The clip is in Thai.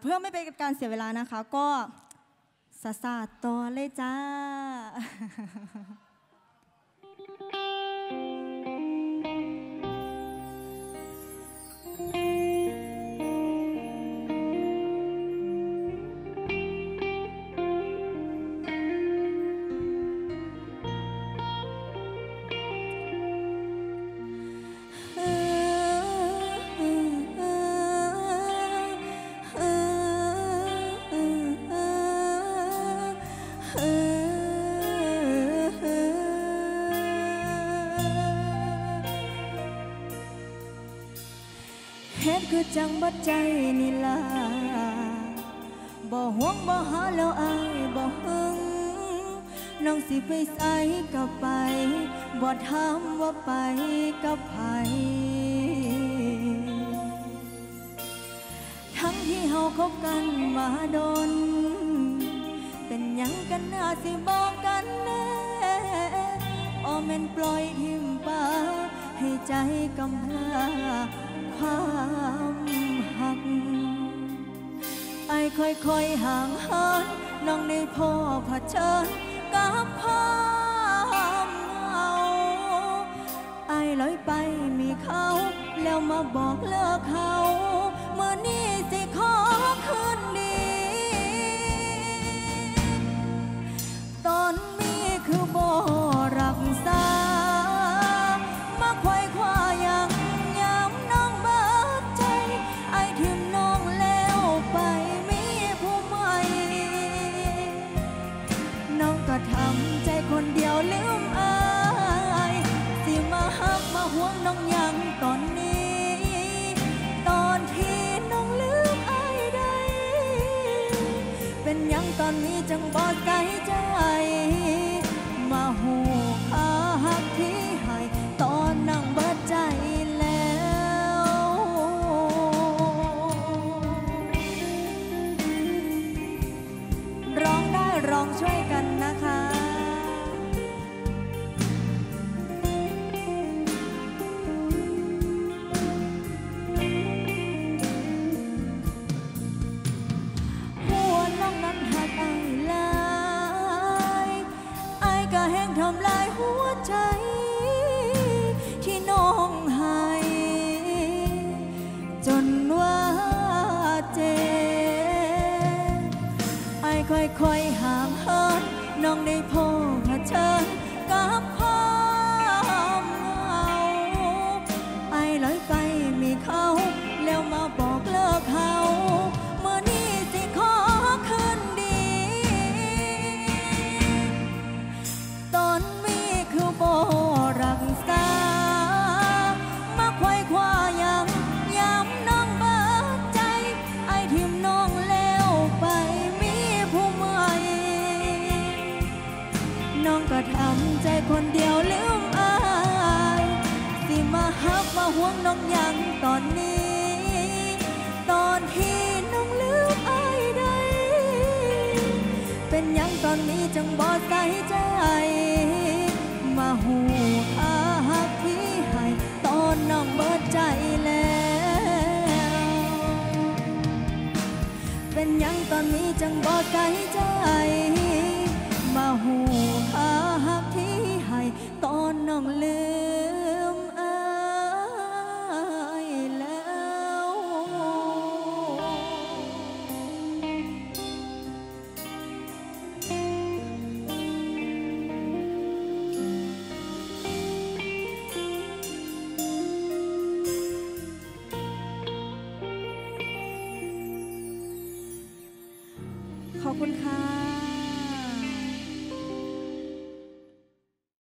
เพื่อไม่เป็นการเสียเวลานะคะ ก็สาซาต่อเลยจ้า เฮ็ดคือจังบัดใจนี่ล่ะบ่ห่วงบ่หาแล้วอายบ่หึงน้องสิไปใส่ก็ไปบ่ถามว่าไปกับไผทั้งที่เฮาคบกันมาโดน เป็นหยังกันน่าสิบอกกันแน่โอแม่นปล่อยทิมป่าให้ใจกำพร้า ความหักไอค่อยๆห่างเหินน้องในพ่อเชิญกับความเหงาไอลอยไปมีเขา แล้วมาบอกเลิกเขา กมาห่วงน้องยังตอนนี้ ตอนที่น้องลืมอายได้เป็นยังตอนนี้จังบอดใจใจ มาหูอาหักที่ให้ตอนนั่งเบิดใจแล้วร้องได้ร้องช่วยกันนะคะ ก็แห้งทำลายหัวใจ ที่น้องให้จนว่าเจ็บไอายค่อยๆห่างเหินน้องได้พบเผชิญ สิมาฮับมาห่วงน้องยังตอนนี้ ตอนที่น้องลืมอายได้เป็นยังตอนนี้จังบอดใส่ใจ มาหูอาหักที่ให้ตอนน้องเบิดใจแล้ว เป็นยังตอนนี้จังบอดใส่ใจ มาหูอาหักที่ให้ตอนน้องลืม ขอบคุณค่ะ